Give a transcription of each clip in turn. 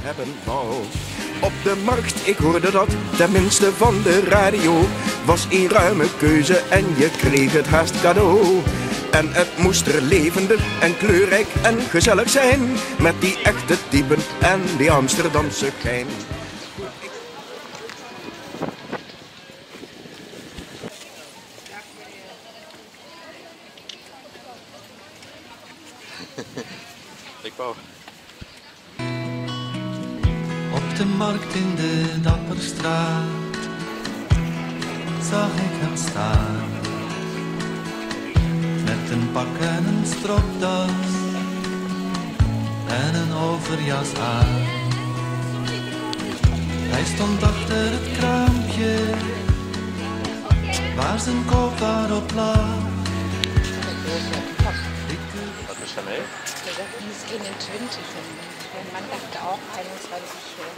hebben. Op de markt, ik hoorde dat, tenminste van de radio, was een ruime keuze en je kreeg het haast cadeau. En het moest er levendig en kleurrijk en gezellig zijn, met die echte typen en die Amsterdamse gein. Ik wou. Op de markt in de Dapperstraat zag ik hem staan. Met een pak en een stropdas en een overjas aan. Hij stond achter het kraampje waar zijn koopwaar op lag. Wat is er mee? Er gehen in 20 hin. Mein Mann dachte auch 21 Euro.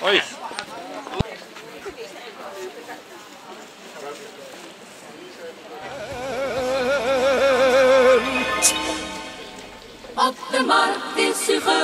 Hoi. Op de markt is gulden